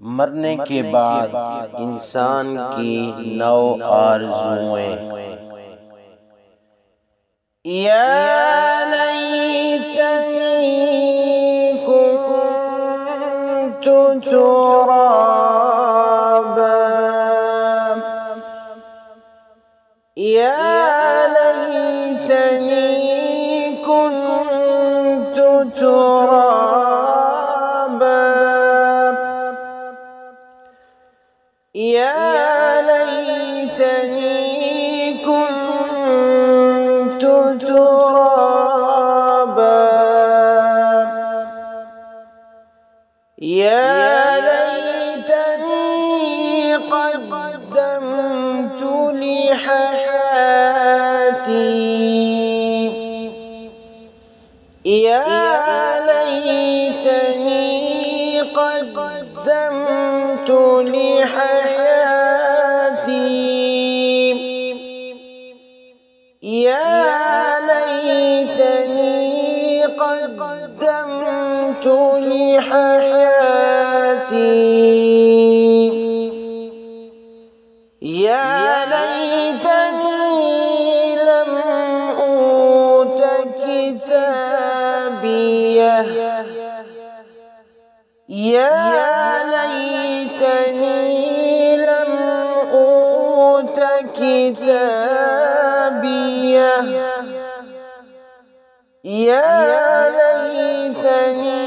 मरने के बाद इंसान की नौ आरजुएं या लैतनी कुन्तु तुराबा या लैतनी ترابا. يا ليتني قدمت لحياتي. يا ليتني قدمت لحياتي. يا ليتني لم أوت كتابيه يا ليتني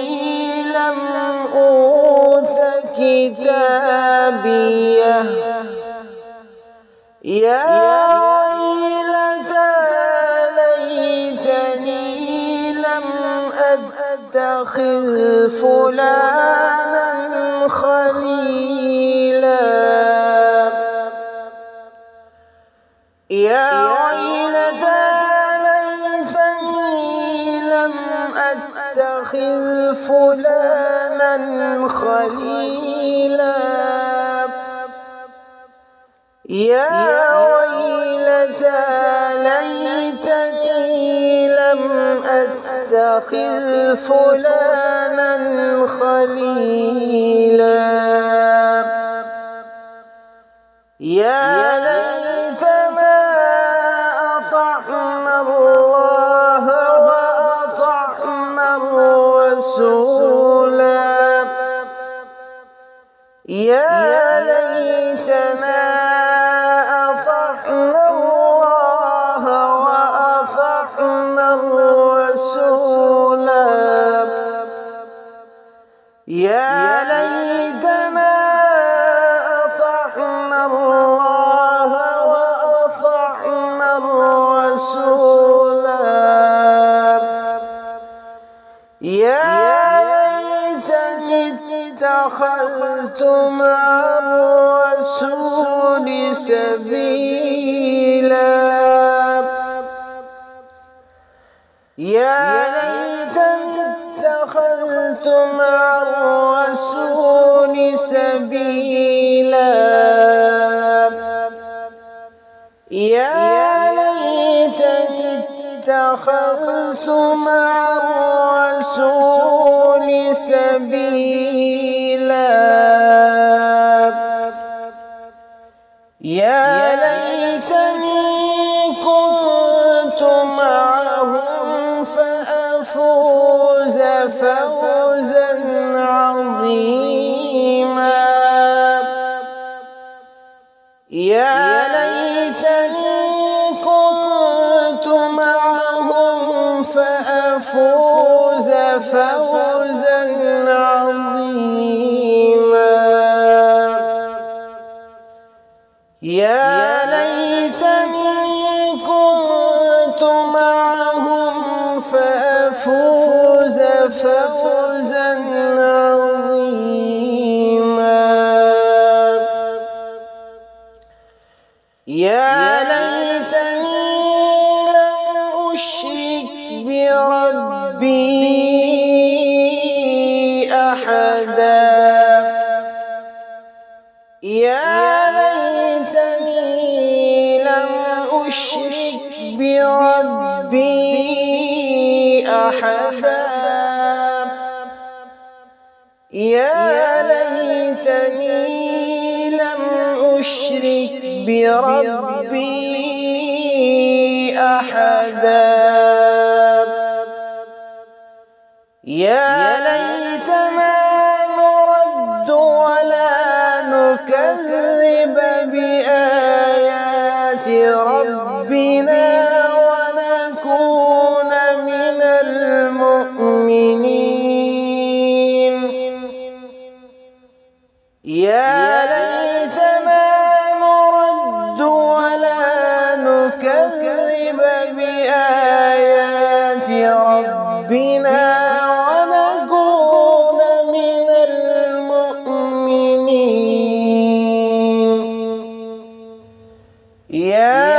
لم أوت كتابيه يا أتخذ فلانا خليلا. يا ويلتى ليتني لم أتخذ فلانا خليلا. يا أتخذ فلانا خليلا يا ليتنا أطعنا الله وأطعنا الرسولا يا ليتنا يا ليتنا أطعنا الله وأطعنا الرسولا يا ليتني اتخذت مع الرسول سبيلا. يا ليتني اتخذت مع الرسول سبيلا. يا ليتني اتخذت مع الرسول سبيلا. يا ليتني كنت معهم فأفوز فوزا عظيما. يا ليتني يا ليتني لم أشرك بربي أحدا. يا ليتني لم أشرك بربي أحدا. يا ليتني لم أشرك بربي أحدا. يا Yeah. yeah.